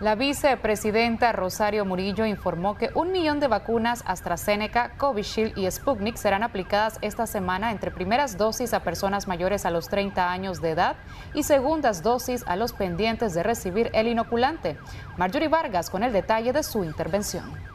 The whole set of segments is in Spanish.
La vicepresidenta Rosario Murillo informó que un millón de vacunas AstraZeneca, Covishield y Sputnik serán aplicadas esta semana entre primeras dosis a personas mayores a los 30 años de edad y segundas dosis a los pendientes de recibir el inoculante. Marjorie Vargas con el detalle de su intervención.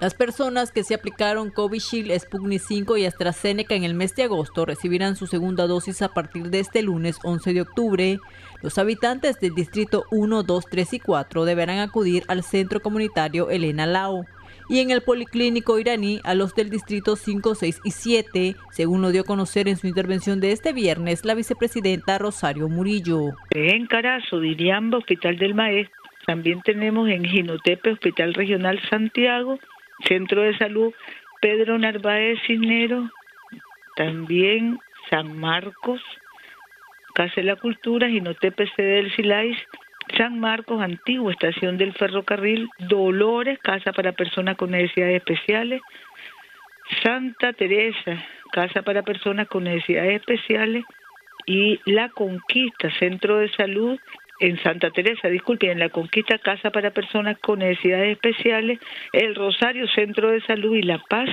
Las personas que se aplicaron Covishield, Sputnik 5 y AstraZeneca en el mes de agosto recibirán su segunda dosis a partir de este lunes 11 de octubre. Los habitantes del distrito 1, 2, 3 y 4 deberán acudir al centro comunitario Elena Lao y en el policlínico iraní a los del distrito 5, 6 y 7, según lo dio a conocer en su intervención de este viernes la vicepresidenta Rosario Murillo. En Carazo, Diriamba, Hospital del Maestro. También tenemos en Ginotepe, Hospital Regional Santiago, Centro de Salud Pedro Narváez Cisnero, también San Marcos, Casa de la Cultura, Ginotepe Sede del Silais, San Marcos, Antigua Estación del Ferrocarril, Dolores, Casa para Personas con Necesidades Especiales, Santa Teresa, Casa para Personas con Necesidades Especiales, y La Conquista, Centro de Salud en Santa Teresa, disculpen, en la Conquista Casa para Personas con Necesidades Especiales, el Rosario Centro de Salud y La Paz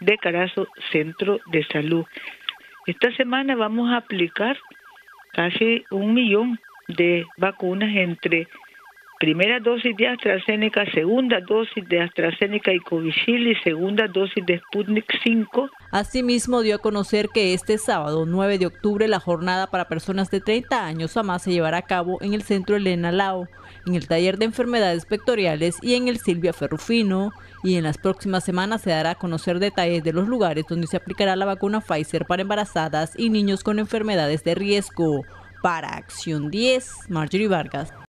de Carazo Centro de Salud. Esta semana vamos a aplicar casi un millón de vacunas entre primera dosis de AstraZeneca, segunda dosis de AstraZeneca y Covishield y segunda dosis de Sputnik 5. Asimismo, dio a conocer que este sábado 9 de octubre la jornada para personas de 30 años a más se llevará a cabo en el Centro Elena Lao, en el Taller de Enfermedades Vectoriales y en el Silvia Ferrufino. Y en las próximas semanas se dará a conocer detalles de los lugares donde se aplicará la vacuna Pfizer para embarazadas y niños con enfermedades de riesgo. Para Acción 10, Marjorie Vargas.